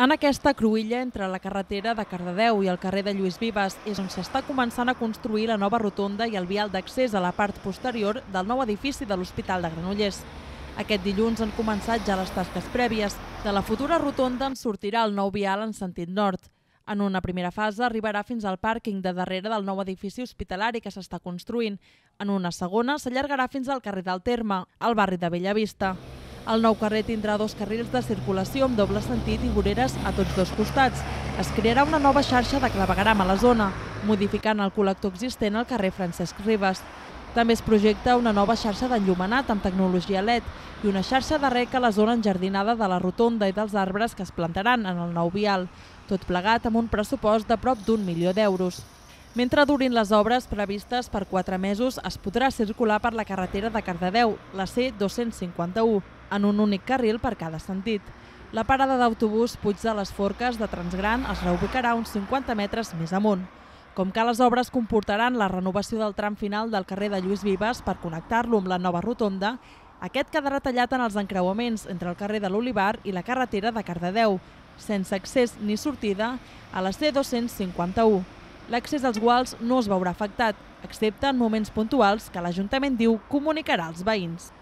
En aquesta cruïlla entre la carretera de Cardedeu i el carrer de Lluís Vives és on s'està començant a construir la nova rotonda i el vial d'accés a la part posterior del nou edifici de l'Hospital de Granollers. Aquest dilluns han començat ja les tasques prèvies. De la futura rotonda en sortirà el nou vial en sentit nord. En una primera fase arribarà fins al pàrquing de darrere del nou edifici hospitalari que s'està construint. En una segona s'allargarà fins al carrer del Terme, al barri de Bellavista. El nou carrer tindrà dos carrils de circulació amb doble sentit i voreres a tots dos costats. Es crearà una nova xarxa de clavegaram a la zona, modificant el col·lector existent al carrer Francesc Ribes. També es projecta una nova xarxa d'enllumenat amb tecnologia LED i una xarxa de rec a la zona enjardinada de la rotonda i dels arbres que es plantaran en el nou vial, tot plegat amb un pressupost de prop d'un milió d'euros. Mentre durin les obres previstes per quatre mesos, es podrà circular per la carretera de Cardedeu, la C251, en un únic carril per cada sentit. La parada d'autobús Puig de les Forques de Transgran es reubicarà uns 50 metres més amunt. Com que les obres comportaran la renovació del tram final del carrer de Lluís Vives per connectar-lo amb la nova rotonda, aquest quedarà tallat en els encreuaments entre el carrer de l'Olivar i la carretera de Cardedeu, sense accés ni sortida a la C251 l'accés als quals no es veurà afectat, excepte en moments puntuals que l'Ajuntament diu comunicarà als veïns.